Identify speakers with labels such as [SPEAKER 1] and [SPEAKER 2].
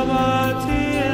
[SPEAKER 1] chiamati